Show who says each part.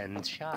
Speaker 1: and shy.